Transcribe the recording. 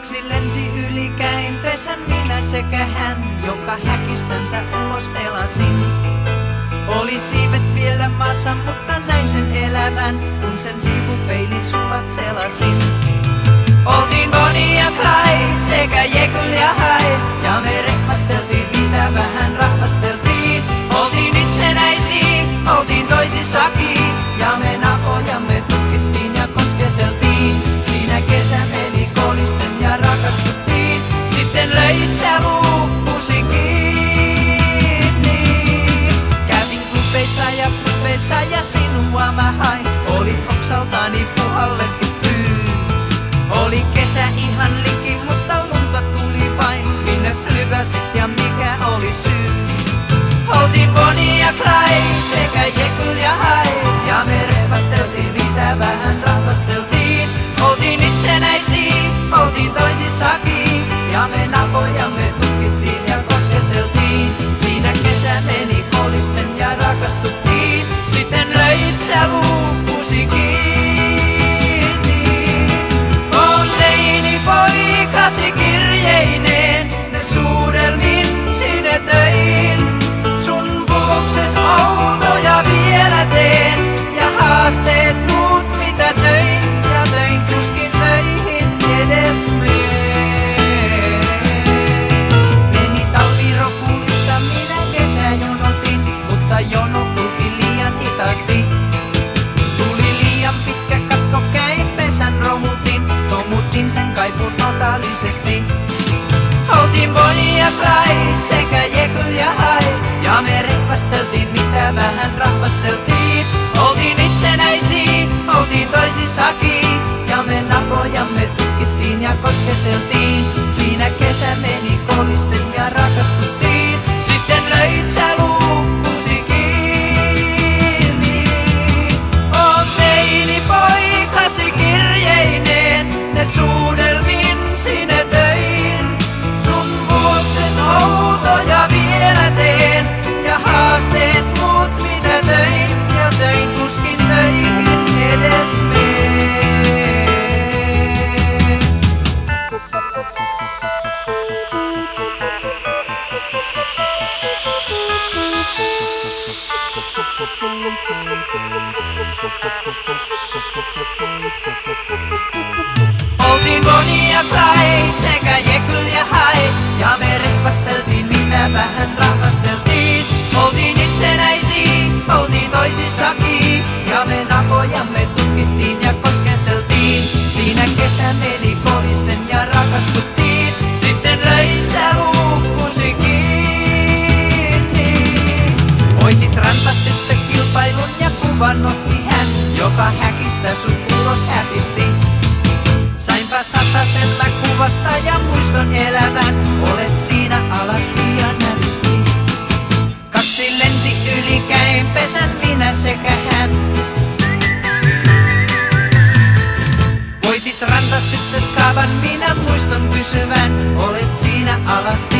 Kaksi lensi yli käin pesän minä sekä hän, joka häkistänsä ulos pelasin. Oli siivet vielä maassa, mutta näin sen elävän, kun sen sivupeilin sulat selasin. Oltiin Bonnie ja Clyde sekä Jekyll ja sinua mä hain, jono kulki liian hitaasti. Tuli liian pitkä katko, käin pesän romutin, tomutin sen kaipun totaalisesti. Oltiin Bonnie ja Clyde sekä Jekyll ja Hyde, ja me rehvasteltiin mitä vähän rahvasteltiin. Oltiin itsenäisiä, oltiin toisissakin, ja me napojamme tutkittiin ja kosketeltiin. Oltiin Bonnie häkistä sut ulos hätisti. Sainpä satasella kuvasta ja muiston elävän, olet siinä alasti ja näristi. Kaksi lensi yli käin pesän minä sekä hän. Voitit rantastyttö skaavan, minä muiston pysyvän, olet siinä alasti.